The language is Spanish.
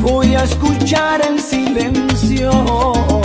voy a escuchar el silencio.